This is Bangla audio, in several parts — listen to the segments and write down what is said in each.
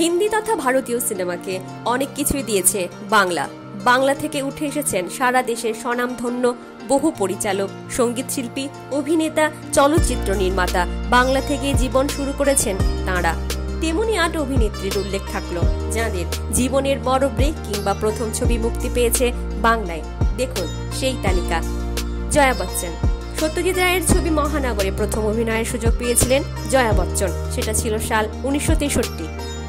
হিন্দি তথা ভারতীয় সিনেমাকে অনেক কিছুই দিয়েছে বাংলা। বাংলা থেকে উঠে এসেছেন সারা দেশের স্বনামধন্য বহু পরিচালক, সংগীত শিল্পী, অভিনেতা, চলচ্চিত্র নির্মাতা। বাংলা থেকে জীবন শুরু করেছেন তাঁরা। তেমনি আট অভিনেত্রীর উল্লেখ থাকল, যাঁদের জীবনের বড় ব্রেক কিংবা প্রথম ছবি মুক্তি পেয়েছে বাংলায়। দেখুন সেই তালিকা। জয়া বচ্চন। সত্যজিৎ রায়ের ছবি মহানগরে প্রথম অভিনয়ের সুযোগ পেয়েছিলেন জয়া বচ্চন। সেটা ছিল সাল উনিশশো তেষট্টি।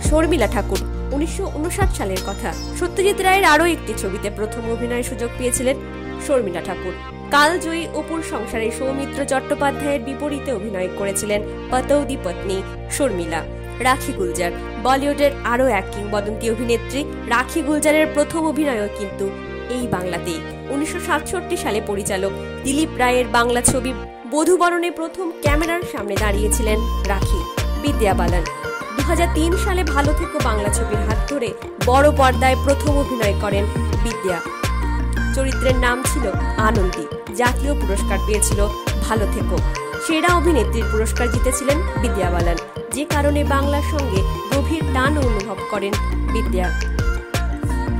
শর্মিলা ঠাকুর, উনিশশো উনষাট সালের কথা। সত্যজিৎ রায়ের আরও একটি ছবিতে প্রথম অভিনয়ের সুযোগ পেয়েছিলেন শর্মিলা ঠাকুর। কালজয়ী অপুর সংসারে সৌমিত্র চট্টোপাধ্যায়ের বিপরীতে অভিনয় করেছিলেন পতৌদি পত্নী শর্মিলা। রাখি গুলজার, বলিউডের আরও এক কিংবদন্তি অভিনেত্রী। রাখি গুলজারের প্রথম অভিনয়ও কিন্তু এই বাংলাতেই। উনিশশো সাতষট্টি সালে পরিচালক দিলীপ রায়ের বাংলা ছবি বধুবরণে প্রথম ক্যামেরার সামনে দাঁড়িয়েছিলেন রাখি। বিদ্যা বালান। দু হাজার তিন সালে ভালো থেকো বাংলা ছবির হাত ধরে বড় পর্দায় প্রথম অভিনয় করেন বিদ্যা। চরিত্রের নাম ছিল আনন্দী। জাতীয় পুরস্কার পেয়েছিল ভালো থেকো। সেরা অভিনেত্রীর পুরস্কার জিতেছিলেন বিদ্যা বালান। যে কারণে বাংলার সঙ্গে গভীর টান অনুভব করেন বিদ্যা।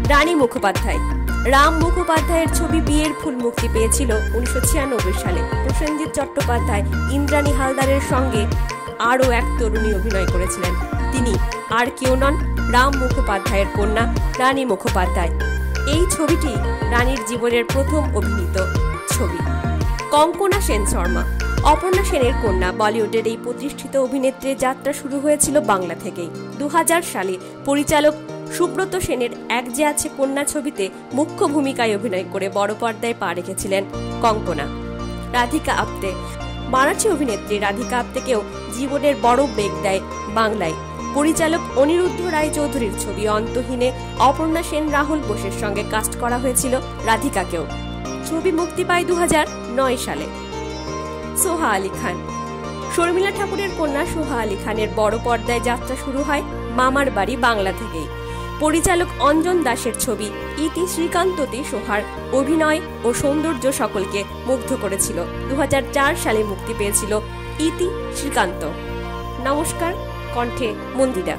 রানী মুখোপাধ্যায়। রাম মুখোপাধ্যায়ের ছবি বিয়ের ফুল মুক্তি পেয়েছিল উনিশশো ছিয়ানব্বই সালে। প্রসেনজিৎ চট্টোপাধ্যায়, ইন্দ্রাণী হালদারের সঙ্গে আরও এক তরুণী অভিনয় করেছিলেন। তিনি আর কেউ নন, রাম মুখোপাধ্যায়ের কন্যা রানী মুখোপাধ্যায়। এই ছবিটি রানীর জীবনের প্রথম অভিনীত ছবি। কঙ্কনা সেন শর্মা, অপর্ণা সেনের কন্যা বলিউডের এই প্রতিষ্ঠিত অভিনেত্রীর যাত্রা শুরু হয়েছিল বাংলা থেকেই। দু হাজার সালে পরিচালক সুব্রত সেনের এক যে আছে কন্যা ছবিতে মুখ্য ভূমিকায় অভিনয় করে বড় পর্দায় পা রেখেছিলেন কঙ্কনা। রাধিকা আপ্তে মারাঠি অভিনেত্রী রাধিকা আপ্তেকেও জীবনের বড় ব্রেক দেয় বাংলায়। পরিচালক অনিরুদ্ধ রায় চৌধুরীর ছবি অন্তহীনে অপর্ণা সেন, রাহুল বোসের সঙ্গে কাস্ট করা হয়েছিল রাধিকাকেও। ছবি মুক্তি পায় দু নয় সালে। সোহা আলী খান। শর্মিলা ঠাকুরের কন্যা সোহা আলী খানের বড় পর্দায় যাত্রা শুরু হয় মামার বাড়ি বাংলা থেকেই। পরিচালক অঞ্জন দাসের ছবি ইতি শ্রীকান্ততে সোহার। অভিনয় ও সৌন্দর্য সকলকে মুগ্ধ করেছিল। দু হাজার চার সালে মুক্তি পেয়েছিল ইতি শ্রীকান্ত। নমস্কার, কণ্ঠে মন্দিরা।